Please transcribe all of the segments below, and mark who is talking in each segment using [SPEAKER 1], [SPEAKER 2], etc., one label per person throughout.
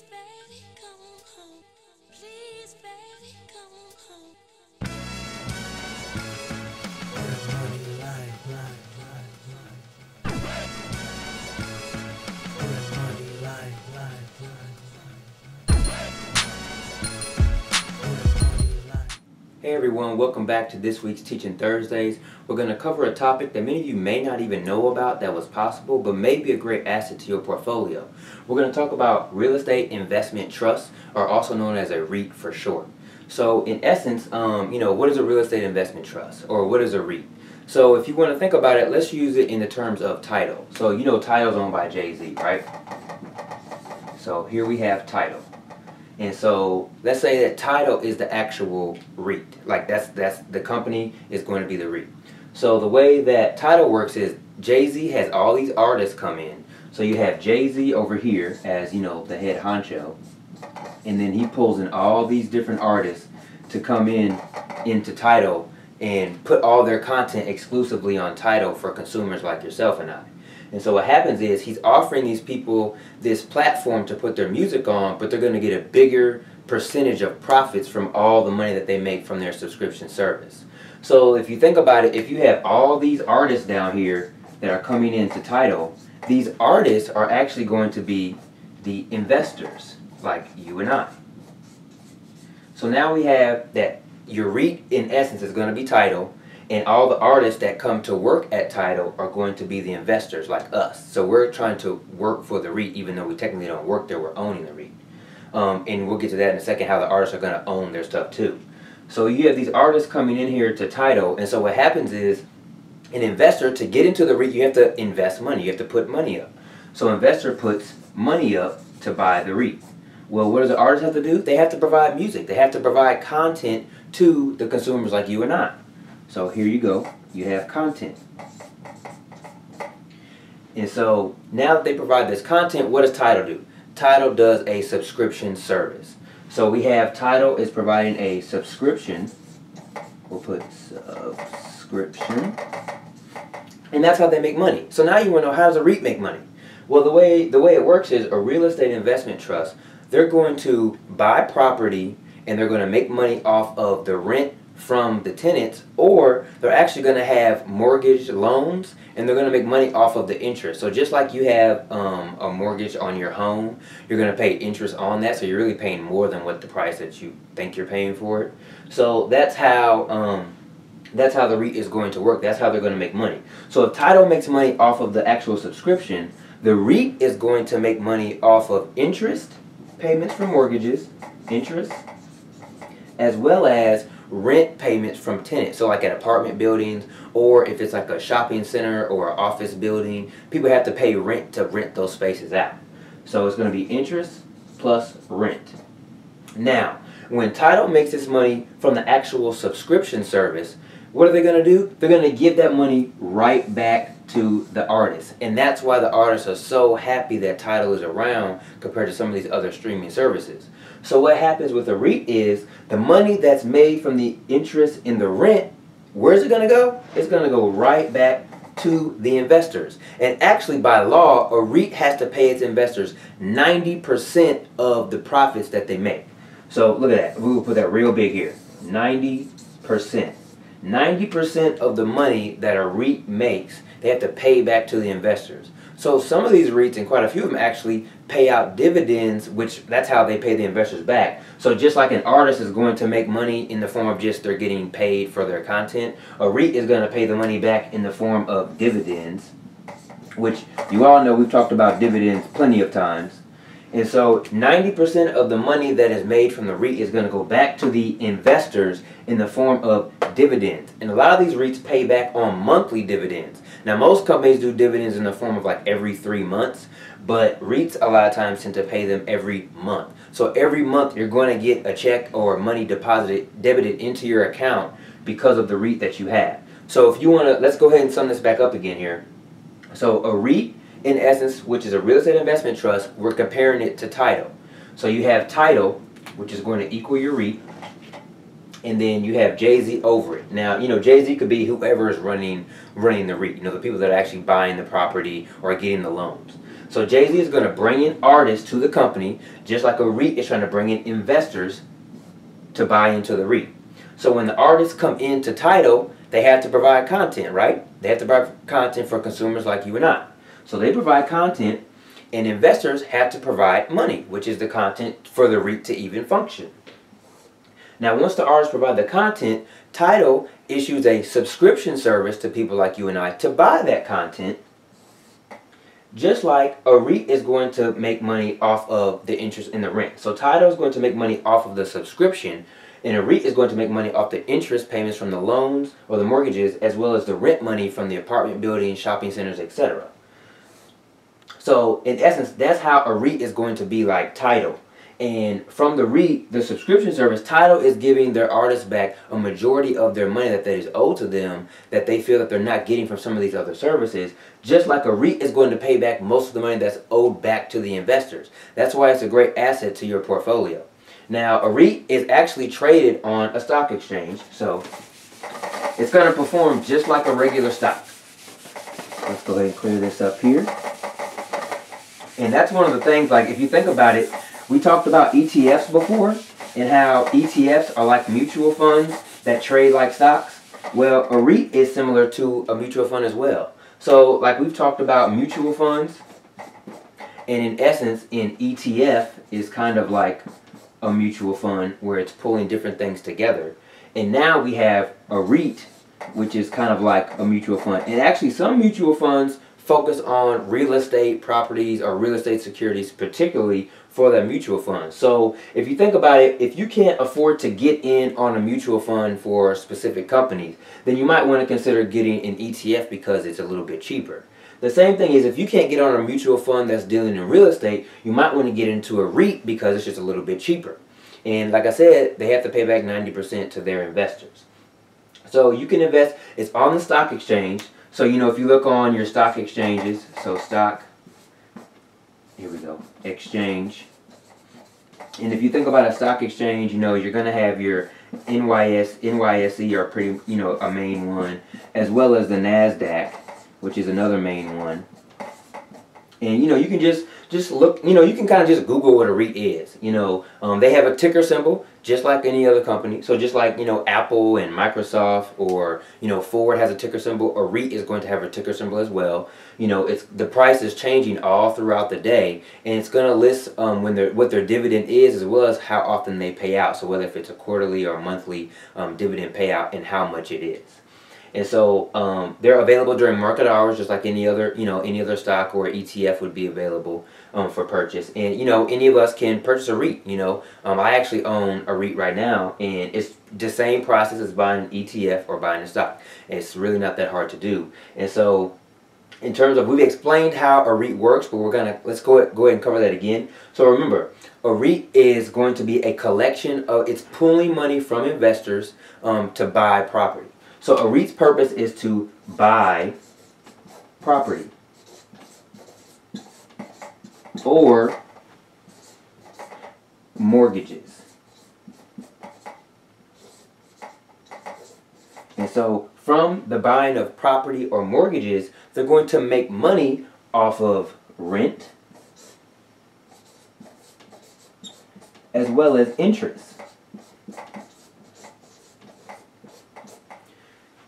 [SPEAKER 1] Please, baby, come on home. Please, baby, come on home.
[SPEAKER 2] Hey everyone, welcome back to this week's Teaching Thursdays. We're going to cover a topic that many of you may not even know about that was possible, but may be a great asset to your portfolio. We're going to talk about real estate investment trusts, or also known as a REIT for short. So, in essence, um, you know, what is a real estate investment trust, or what is a REIT? So, if you want to think about it, let's use it in the terms of Tidal. So, you know, Tidal's owned by Jay Z, right? So here we have Tidal. And so let's say that Tidal is the actual REIT. Like that's that's the company is going to be the REIT. So the way that Tidal works is Jay-Z has all these artists come in. So you have Jay-Z over here as, you know, the head honcho. And then he pulls in all these different artists to come in into Tidal and put all their content exclusively on Tidal for consumers like yourself and I. And so what happens is he's offering these people this platform to put their music on, but they're going to get a bigger percentage of profits from all the money that they make from their subscription service. So if you think about it, if you have all these artists down here that are coming into Tidal, these artists are actually going to be the investors, like you and I. So now we have that REIT in essence is going to be Tidal, and all the artists that come to work at Tidal are going to be the investors like us. So we're trying to work for the REIT, even though we technically don't work there, we're owning the REIT. Um, and we'll get to that in a second, how the artists are going to own their stuff too. So you have these artists coming in here to Tidal, and so what happens is an investor to get into the REIT, you have to invest money, you have to put money up. So investor puts money up to buy the REIT. Well, what does the artist have to do? They have to provide music. They have to provide content to the consumers like you and I. So here you go. You have content. And so now that they provide this content, what does Tidal do? Tidal does a subscription service. So we have Tidal is providing a subscription. We'll put subscription. And that's how they make money. So now you want to know how does a REIT make money? Well, the way the way it works is a real estate investment trust. They're going to buy property and they're going to make money off of the rent from the tenants, or they're actually going to have mortgage loans and they're going to make money off of the interest. So just like you have um, a mortgage on your home, you're going to pay interest on that. So you're really paying more than what the price that you think you're paying for it. So that's how. Um, that's how the REIT is going to work. That's how they're going to make money. So if Tidal makes money off of the actual subscription, the REIT is going to make money off of interest payments for mortgages, interest, as well as rent payments from tenants. So like at apartment buildings or if it's like a shopping center or an office building, people have to pay rent to rent those spaces out. So it's going to be interest plus rent. Now, when Tidal makes its money from the actual subscription service, what are they going to do? They're going to give that money right back to the artist. And that's why the artists are so happy that Tidal is around compared to some of these other streaming services. So what happens with a REIT is the money that's made from the interest in the rent, where's it going to go? It's going to go right back to the investors. And actually by law, a REIT has to pay its investors 90% of the profits that they make. So look at that. We will put that real big here. 90%. 90% of the money that a REIT makes, they have to pay back to the investors. So some of these REITs and quite a few of them actually pay out dividends, which that's how they pay the investors back. So just like an artist is going to make money in the form of just they're getting paid for their content, a REIT is going to pay the money back in the form of dividends, which you all know we've talked about dividends plenty of times. And so 90% of the money that is made from the REIT is going to go back to the investors in the form of dividends. And a lot of these REITs pay back on monthly dividends. Now most companies do dividends in the form of like every three months, but REITs a lot of times tend to pay them every month. So every month you're going to get a check or money deposited, debited into your account because of the REIT that you have. So if you want to, let's go ahead and sum this back up again here. So a REIT in essence, which is a real estate investment trust, we're comparing it to Tidal. So you have Tidal, which is going to equal your REIT, and then you have Jay-Z over it. Now, you know, Jay-Z could be whoever is running running the REIT, you know, the people that are actually buying the property or getting the loans. So Jay Z is going to bring in artists to the company, just like a REIT is trying to bring in investors to buy into the REIT. So when the artists come into Tidal, they have to provide content, right? They have to provide content for consumers like you and I. So they provide content, and investors have to provide money, which is the content for the REIT to even function. Now, once the artists provide the content, Tidal issues a subscription service to people like you and I to buy that content. Just like a REIT is going to make money off of the interest in the rent. So Tidal is going to make money off of the subscription, and a REIT is going to make money off the interest payments from the loans or the mortgages, as well as the rent money from the apartment buildings, shopping centers, etc. So in essence, that's how a REIT is going to be like Tidal. And from the REIT, the subscription service, Tidal is giving their artists back a majority of their money that, that is owed to them that they feel that they're not getting from some of these other services. Just like a REIT is going to pay back most of the money that's owed back to the investors. That's why it's a great asset to your portfolio. Now, a REIT is actually traded on a stock exchange, so it's going to perform just like a regular stock. Let's go ahead and clear this up here. And that's one of the things, like, if you think about it, we talked about ETFs before and how ETFs are like mutual funds that trade like stocks. Well, a REIT is similar to a mutual fund as well. So, like we've talked about mutual funds, and in essence, an ETF is kind of like a mutual fund where it's pulling different things together. And now we have a REIT, which is kind of like a mutual fund. And actually, some mutual funds focus on real estate properties or real estate securities, particularly for that mutual fund. So if you think about it, if you can't afford to get in on a mutual fund for specific companies, then you might want to consider getting an ETF because it's a little bit cheaper. The same thing is if you can't get on a mutual fund that's dealing in real estate, you might want to get into a REIT because it's just a little bit cheaper. And like I said, they have to pay back 90% to their investors. So you can invest, it's on the stock exchange. So, you know, if you look on your stock exchanges, so stock, here we go, exchange. And if you think about a stock exchange, you know, you're going to have your NYS, NYSE are pretty, you know, a main one, as well as the NASDAQ, which is another main one. And, you know, you can just just look, you know, you can kind of just Google what a REIT is. You know, um, they have a ticker symbol just like any other company. So just like, you know, Apple and Microsoft or, you know, Ford has a ticker symbol, a REIT is going to have a ticker symbol as well. You know, it's the price is changing all throughout the day and it's going to list um, when their what their dividend is as well as how often they pay out. So whether if it's a quarterly or monthly um, dividend payout and how much it is. And so um, they're available during market hours, just like any other, you know, any other stock or ETF would be available um, for purchase. And you know, any of us can purchase a REIT. You know, um, I actually own a REIT right now, and it's the same process as buying an ETF or buying a stock. It's really not that hard to do. And so, in terms of we've explained how a REIT works, but we're gonna let's go go ahead and cover that again. So remember, a REIT is going to be a collection of it's pulling money from investors um, to buy property. So a REIT's purpose is to buy property or mortgages. And so from the buying of property or mortgages, they're going to make money off of rent as well as interest.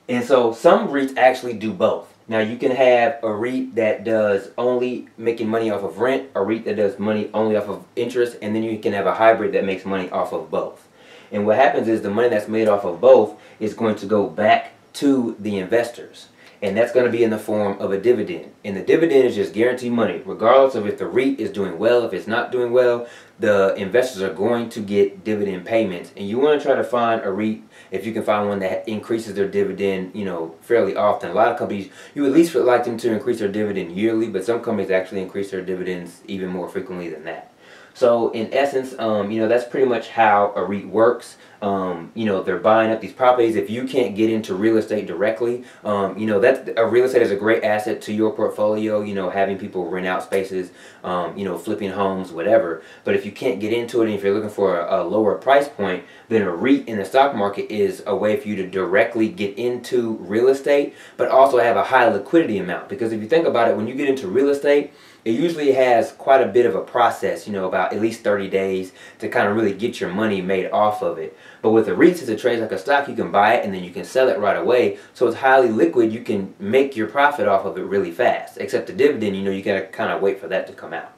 [SPEAKER 2] And so some REITs actually do both. Now you can have a REIT that does only making money off of rent, a REIT that does money only off of interest, and then you can have a hybrid that makes money off of both. And what happens is the money that's made off of both is going to go back to the investors. And that's going to be in the form of a dividend. And the dividend is just guaranteed money, regardless of if the REIT is doing well, if it's not doing well, the investors are going to get dividend payments. And you want to try to find a REIT if you can find one that increases their dividend, you know, fairly often. A lot of companies, you at least would like them to increase their dividend yearly, but some companies actually increase their dividends even more frequently than that. So in essence, um, you know, that's pretty much how a REIT works. Um, you know, they're buying up these properties. If you can't get into real estate directly, um, you know, that a real estate is a great asset to your portfolio, you know, having people rent out spaces, um, you know, flipping homes, whatever. But if you can't get into it and if you're looking for a, a lower price point, then a REIT in the stock market is a way for you to directly get into real estate, but also have a high liquidity amount. Because if you think about it, when you get into real estate, it usually has quite a bit of a process, you know, about at least 30 days to kind of really get your money made off of it. But with a REIT, since it trades like a stock, you can buy it and then you can sell it right away. So it's highly liquid. You can make your profit off of it really fast. Except the dividend, you know, you gotta kind of wait for that to come out.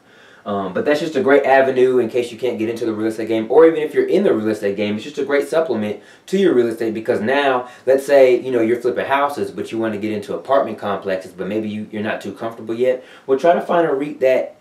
[SPEAKER 2] Um, but that's just a great avenue in case you can't get into the real estate game, or even if you're in the real estate game, it's just a great supplement to your real estate because now, let's say you know you're flipping houses, but you want to get into apartment complexes, but maybe you, you're not too comfortable yet. Well, try to find a REIT that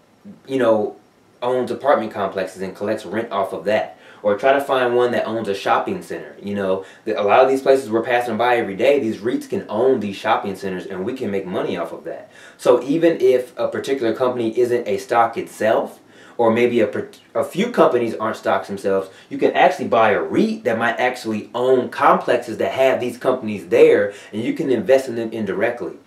[SPEAKER 2] you know owns apartment complexes and collects rent off of that or try to find one that owns a shopping center. You know, a lot of these places we're passing by every day, these REITs can own these shopping centers and we can make money off of that. So even if a particular company isn't a stock itself, or maybe a, a few companies aren't stocks themselves, you can actually buy a REIT that might actually own complexes that have these companies there and you can invest in them indirectly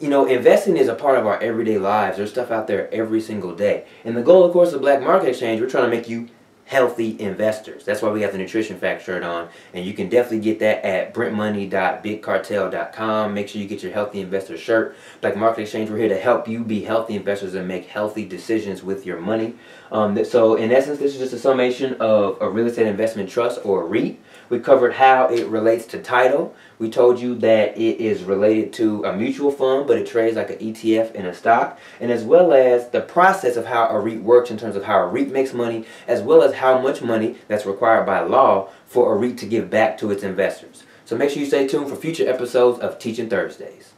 [SPEAKER 2] you know, investing is a part of our everyday lives. There's stuff out there every single day. And the goal, of course, of Black Market Exchange, we're trying to make you healthy investors. That's why we have the Nutrition Fact shirt on. And you can definitely get that at brentmoney.bigcartel.com. Make sure you get your Healthy Investor shirt. Black Market Exchange, we're here to help you be healthy investors and make healthy decisions with your money. Um, so in essence, this is just a summation of a real estate investment trust or a REIT. We covered how it relates to Tidal. We told you that it is related to a mutual fund, but it trades like an ETF in a stock, and as well as the process of how a REIT works in terms of how a REIT makes money, as well as how much money that's required by law for a REIT to give back to its investors. So make sure you stay tuned for future episodes of Teaching Thursdays.